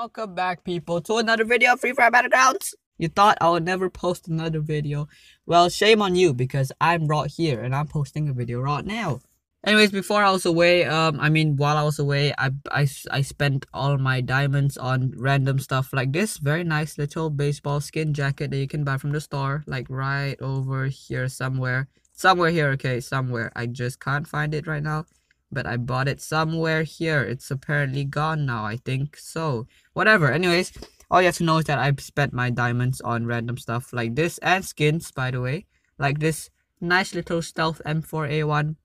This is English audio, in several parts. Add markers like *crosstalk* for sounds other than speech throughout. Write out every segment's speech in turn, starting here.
Welcome back, people, to another video of Free Fire Battlegrounds. You thought I would never post another video. Well, shame on you, because I'm right here, and I'm posting a video right now. Anyways, before I was away, um, I mean, while I was away, I, I, I spent all my diamonds on random stuff like this. Very nice little baseball skin jacket that you can buy from the store. Like, right over here somewhere. Somewhere here, okay, somewhere. I just can't find it right now but I bought it somewhere here. It's apparently gone now, I think so. Whatever, anyways, all you have to know is that I've spent my diamonds on random stuff like this and skins, by the way. Like this nice little stealth M4A1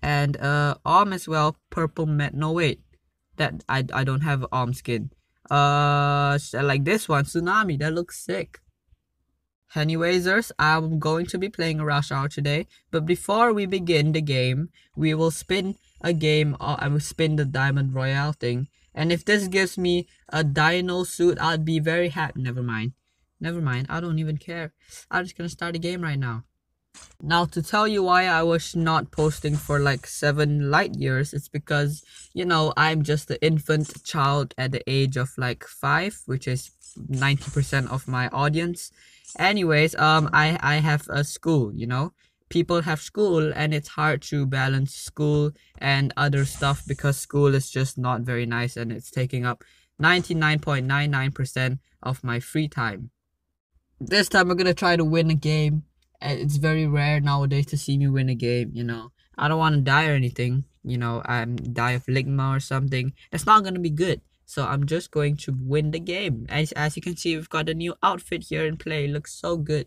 and uh arm as well, purple met no wait. That I I don't have arm skin. Uh like this one, tsunami, that looks sick. Anywaysers, I'm going to be playing a Rush Hour today, but before we begin the game, we will spin a game, uh, I will spin the Diamond Royale thing, and if this gives me a dino suit, I'd be very happy. Never mind. Never mind, I don't even care. I'm just gonna start the game right now. Now, to tell you why I was not posting for like 7 light years, it's because, you know, I'm just an infant child at the age of like 5, which is 90% of my audience. Anyways um i i have a school you know? People have school and it's hard to balance school and other stuff because school is just not very nice and it's taking up 99.99% of my free time. This time we're gonna try to win a game it's very rare nowadays to see me win a game you know i don't want to die or anything you know i'm die of ligma or something it's not gonna be good so I'm just going to win the game. As, as you can see, we've got a new outfit here in play. It looks so good.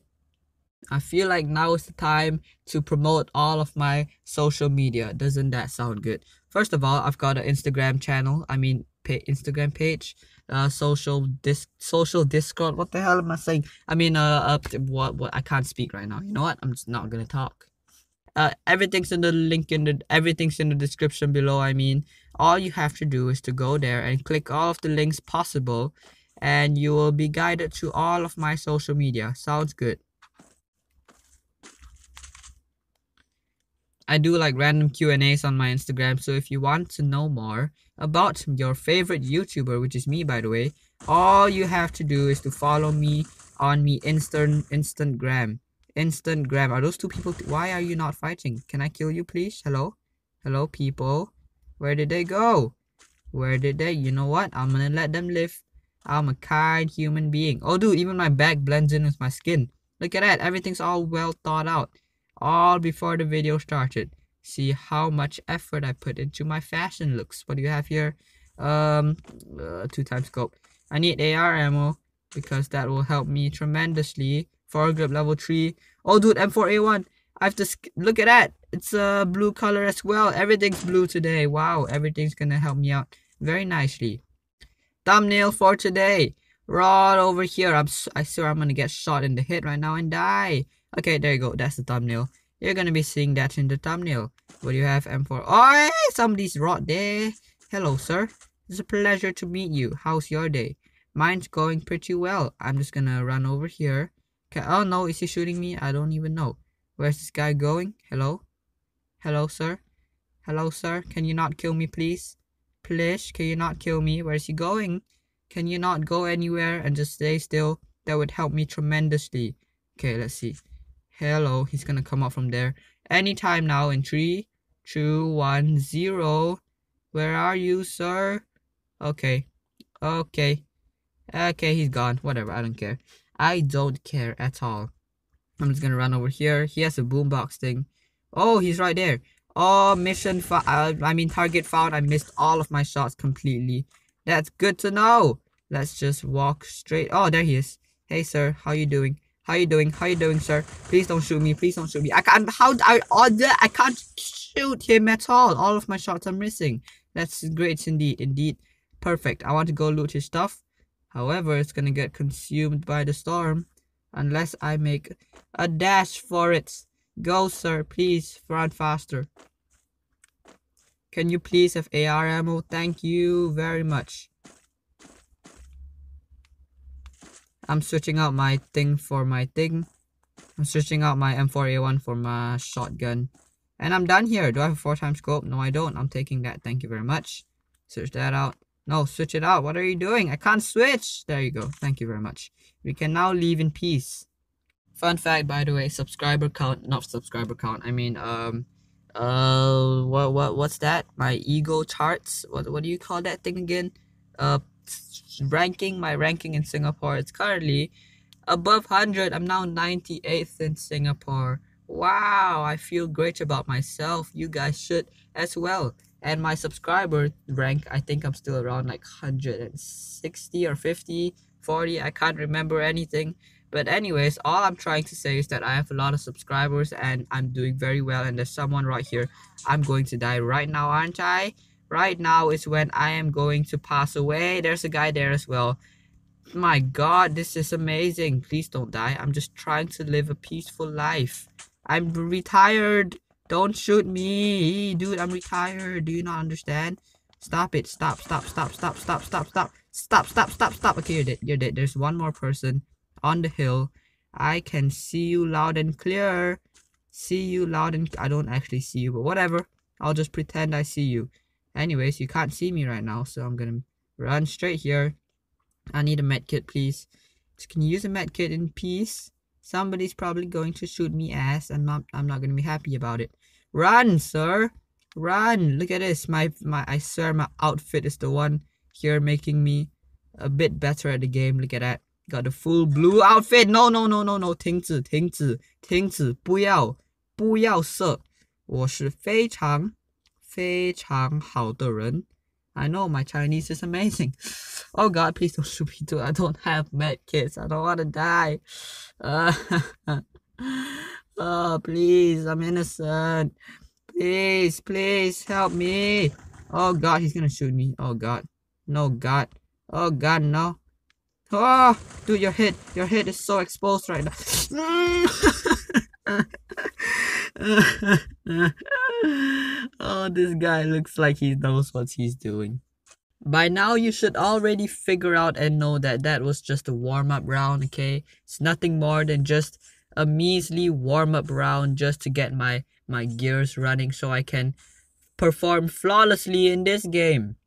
I feel like now is the time to promote all of my social media. Doesn't that sound good? First of all, I've got an Instagram channel. I mean, Instagram page. Uh, social disc, social Discord. What the hell am I saying? I mean, uh, uh, what, what? I can't speak right now. You know what? I'm just not gonna talk uh, everything's in the link in the everything's in the description below i mean all you have to do is to go there and click all of the links possible and you will be guided to all of my social media sounds good I do like random Q&As on my Instagram, so if you want to know more about your favorite YouTuber, which is me by the way, all you have to do is to follow me on me instant Instagram. Instant grab. Are those two people? Why are you not fighting? Can I kill you, please? Hello? Hello, people? Where did they go? Where did they? You know what? I'm gonna let them live. I'm a kind human being. Oh, dude, even my back blends in with my skin. Look at that. Everything's all well thought out. All before the video started. See how much effort I put into my fashion looks. What do you have here? Um, uh, two times scope. I need AR ammo because that will help me tremendously Foregrip level 3. Oh, dude, M4A1. I have to look at that. It's a uh, blue color as well. Everything's blue today. Wow, everything's gonna help me out very nicely. Thumbnail for today. Right over here. I'm I swear I'm gonna get shot in the head right now and die. Okay, there you go. That's the thumbnail. You're gonna be seeing that in the thumbnail. What do you have, M4? Oh, somebody's right there. Hello, sir. It's a pleasure to meet you. How's your day? Mine's going pretty well. I'm just gonna run over here Okay, oh no, is he shooting me? I don't even know. Where's this guy going? Hello? Hello, sir? Hello, sir? Can you not kill me, please? Please, can you not kill me? Where's he going? Can you not go anywhere and just stay still? That would help me tremendously. Okay, let's see. Hello, he's gonna come out from there. Anytime now in three, two, one, zero. Where are you, sir? Okay. Okay. Okay, he's gone. Whatever, I don't care. I don't care at all. I'm just gonna run over here. He has a boombox thing. Oh, he's right there. Oh, mission. Uh, I mean, target found. I missed all of my shots completely. That's good to know. Let's just walk straight. Oh, there he is. Hey, sir. How you doing? How you doing? How you doing, sir? Please don't shoot me. Please don't shoot me. I can't. How? I. Oh, I can't shoot him at all. All of my shots are missing. That's great indeed. Indeed. Perfect. I want to go loot his stuff. However, it's gonna get consumed by the storm unless I make a dash for it. Go, sir, please, run faster. Can you please have AR ammo? Thank you very much. I'm switching out my thing for my thing. I'm switching out my M4A1 for my shotgun. And I'm done here. Do I have a 4 times scope? No, I don't. I'm taking that. Thank you very much. Search that out. No, switch it out. What are you doing? I can't switch. There you go. Thank you very much. We can now leave in peace. Fun fact, by the way, subscriber count, not subscriber count. I mean, um, uh, what, what, what's that? My ego charts. What, what do you call that thing again? Uh, ranking. My ranking in Singapore. It's currently above 100. I'm now 98th in Singapore. Wow, I feel great about myself. You guys should as well. And my subscriber rank, I think I'm still around like 160 or 50, 40. I can't remember anything. But anyways, all I'm trying to say is that I have a lot of subscribers and I'm doing very well. And there's someone right here. I'm going to die right now, aren't I? Right now is when I am going to pass away. There's a guy there as well. My god, this is amazing. Please don't die. I'm just trying to live a peaceful life. I'm retired. Don't shoot me. Dude, I'm retired. Do you not understand? Stop it. Stop, stop, stop, stop, stop, stop, stop. Stop, stop, stop, stop. Okay, you're dead. You're dead. There's one more person on the hill. I can see you loud and clear. See you loud and... I don't actually see you, but whatever. I'll just pretend I see you. Anyways, you can't see me right now, so I'm gonna run straight here. I need a medkit, please. Can you use a medkit in peace? Somebody's probably going to shoot me ass and not, I'm not going to be happy about it. Run, sir. Run. Look at this. My, my, I swear my outfit is the one here making me a bit better at the game. Look at that. Got the full blue outfit. No, no, no, no, no. 停止,停止,停止,不要,不要射。我是非常, 非常好的人。I know my Chinese is amazing. *laughs* Oh god, please don't shoot me too. I don't have med kits. I don't want to die. Uh, *laughs* oh, please, I'm innocent. Please, please help me. Oh god, he's gonna shoot me. Oh god. No god. Oh god, no. Oh, dude, your head, your head is so exposed right now. *laughs* this guy looks like he knows what he's doing. By now, you should already figure out and know that that was just a warm-up round, okay? It's nothing more than just a measly warm-up round just to get my, my gears running so I can perform flawlessly in this game.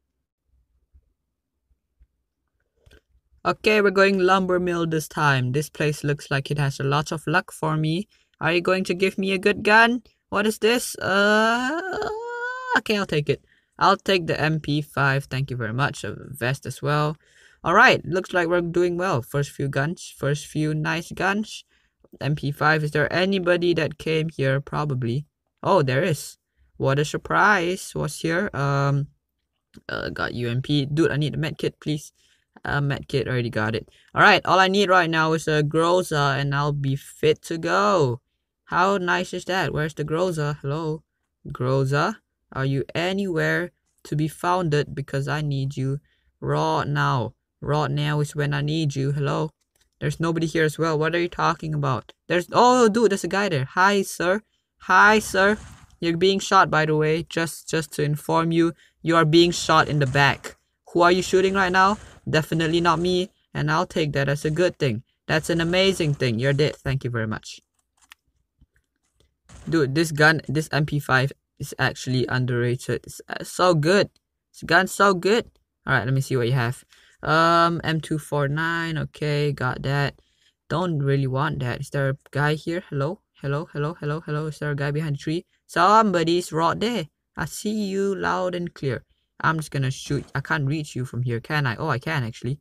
Okay, we're going lumber mill this time. This place looks like it has a lot of luck for me. Are you going to give me a good gun? What is this? Uh, okay, I'll take it. I'll take the MP5. Thank you very much. A vest as well. Alright, looks like we're doing well. First few guns. First few nice guns. MP5. Is there anybody that came here? Probably. Oh, there is. What a surprise. What's here? Um, uh, got UMP. Dude, I need a medkit, please. Uh, medkit, already got it. Alright, all I need right now is a Groza and I'll be fit to go. How nice is that? Where's the Groza? Hello? Groza? Are you anywhere to be founded? Because I need you right now. Right now is when I need you. Hello? There's nobody here as well. What are you talking about? There's oh dude, there's a guy there. Hi sir. Hi sir. You're being shot by the way. Just just to inform you, you are being shot in the back. Who are you shooting right now? Definitely not me, and I'll take that as a good thing. That's an amazing thing. You're dead. Thank you very much. Dude, this gun, this MP5 is actually underrated. It's uh, so good. This gun's so good. Alright, let me see what you have. Um, M249. Okay, got that. Don't really want that. Is there a guy here? Hello? Hello? Hello? Hello? Hello? Is there a guy behind the tree? Somebody's right there. I see you loud and clear. I'm just gonna shoot. I can't reach you from here, can I? Oh, I can actually.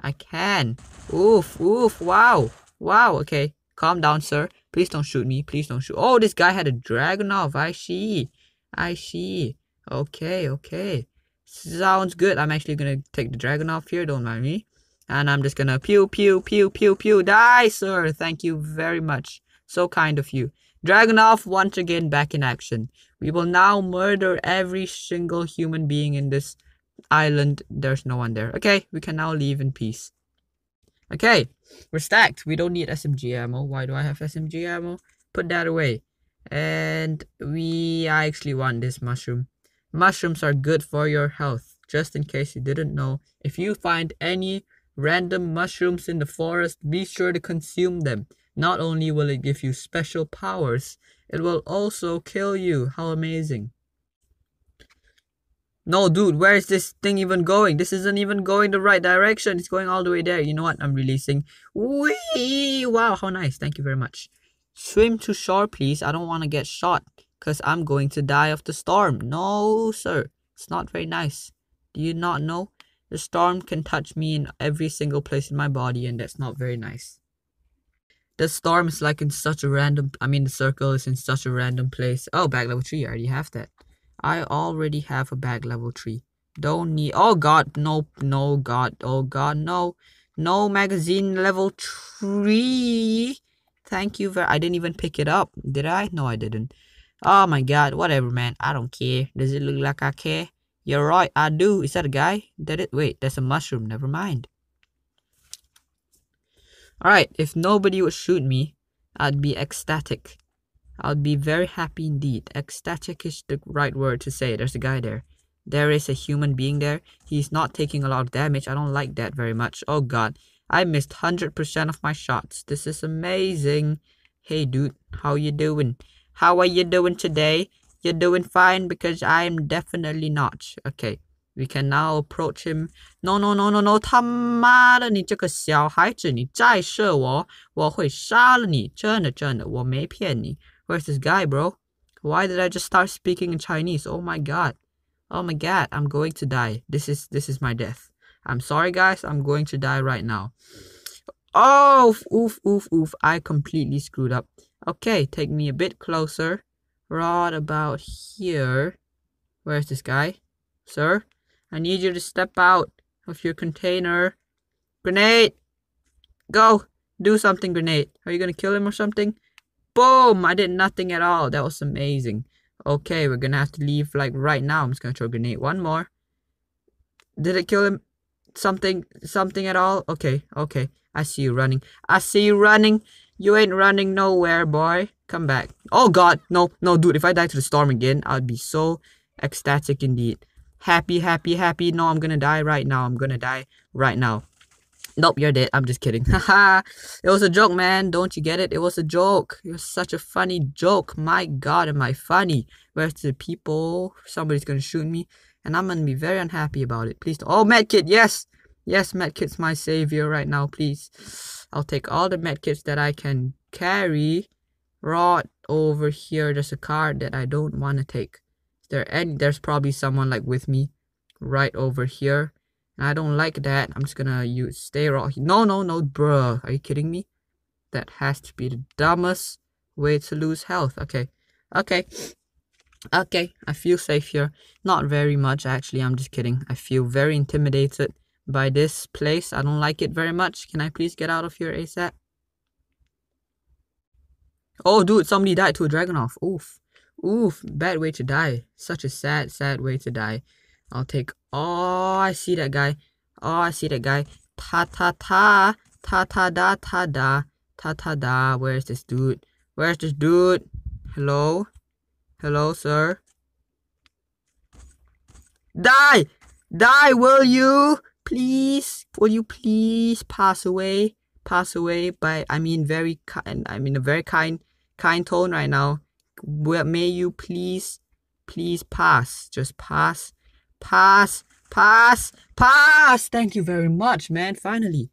I can. Oof, oof, wow. Wow, okay. Calm down, sir. Please don't shoot me. Please don't shoot. Oh, this guy had a Dragunov. I see. I see. Okay, okay. Sounds good. I'm actually gonna take the Dragunov here. Don't mind me. And I'm just gonna pew, pew, pew, pew, pew. Die, sir. Thank you very much. So kind of you. Dragunov once again back in action. We will now murder every single human being in this island. There's no one there. Okay, we can now leave in peace. Okay, we're stacked. We don't need SMG ammo. Why do I have SMG ammo? Put that away. And we I actually want this mushroom. Mushrooms are good for your health. Just in case you didn't know, if you find any random mushrooms in the forest, be sure to consume them. Not only will it give you special powers, it will also kill you. How amazing. No, dude, where is this thing even going? This isn't even going the right direction. It's going all the way there. You know what? I'm releasing. Whee! Wow, how nice. Thank you very much. Swim to shore, please. I don't want to get shot because I'm going to die of the storm. No, sir. It's not very nice. Do you not know? The storm can touch me in every single place in my body and that's not very nice. The storm is like in such a random, I mean the circle is in such a random place. Oh, bag level 3, I already have that. I already have a bag level 3. Don't need, oh god, no, no, god, oh god, no. No magazine level 3. Thank you very, I didn't even pick it up. Did I? No, I didn't. Oh my god, whatever man, I don't care. Does it look like I care? You're right, I do. Is that a guy? That it? Wait, that's a mushroom. Never mind. Alright, if nobody would shoot me, I'd be ecstatic. I'd be very happy indeed. Ecstatic is the right word to say. There's a guy there. There is a human being there. He's not taking a lot of damage. I don't like that very much. Oh god. I missed 100% of my shots. This is amazing. Hey dude, how you doing? How are you doing today? You're doing fine because I'm definitely not. Okay. We can now approach him. No, no, no, no, no！他妈的，你这个小孩子，你再射我，我会杀了你！真的，真的，我没骗你。 Where's this guy, bro? Why did I just start speaking in Chinese? Oh my god. Oh my god, I'm going to die. This is this is my death. I'm sorry guys, I'm going to die right now. Oh, oof, oof, oof. I completely screwed up. Okay, take me a bit closer. Right about here. Where's this guy? Sir? I need you to step out of your container. Grenade! Go! Do something, grenade. Are you gonna kill him or something? Boom! I did nothing at all. That was amazing. Okay, we're gonna have to leave like right now. I'm just gonna throw a grenade. One more. Did it kill him? Something, something at all? Okay, okay. I see you running. I see you running. You ain't running nowhere, boy. Come back. Oh god, no, no, dude. If I die to the storm again, I'd be so ecstatic indeed. Happy, happy, happy. No, I'm gonna die right now. I'm gonna die right now. Nope, you're dead. I'm just kidding. *laughs* Haha. it was a joke, man. Don't you get it? It was a joke. It was such a funny joke. My god, am I funny? Where's the people? Somebody's gonna shoot me. And I'm gonna be very unhappy about it. Please. Oh, medkit. Yes. Yes, medkit's my savior right now. Please. I'll take all the medkits that I can carry. Right over here. There's a card that I don't want to take Is there any there's probably someone like with me right over here I don't like that. I'm just gonna use stay right no no no bruh. Are you kidding me? That has to be the dumbest way to lose health. Okay. Okay. Okay. I feel safe here. Not very much actually. I'm just kidding. I feel very intimidated by this place. I don't like it very much. Can I please get out of here ASAP oh dude somebody died to a Dragunov oof. Oof, bad way to die. Such a sad, sad way to die. I'll take. Oh, I see that guy. Oh, I see that guy. Ta ta ta. Ta ta da ta da. Ta ta da. Where's this dude? Where's this dude? Hello? Hello, sir? Die! Die, will you? Please? Will you please pass away? Pass away by, I mean, very kind, I mean, a very kind, kind tone right now may you please, please pass. Just pass, pass, pass, pass. Thank you very much, man. Finally.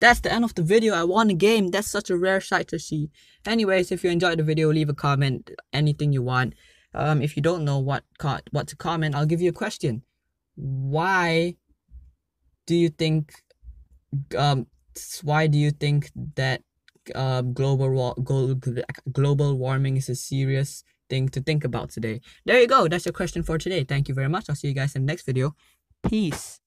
That's the end of the video. I won a game. That's such a rare sight to see. Anyways, if you enjoyed the video, leave a comment. Anything you want. Um, if you don't know what what to comment, I'll give you a question. Why do you think um why do you think that uh, global global warming is a serious thing to think about today. There you go. That's your question for today. Thank you very much. I'll see you guys in the next video. Peace.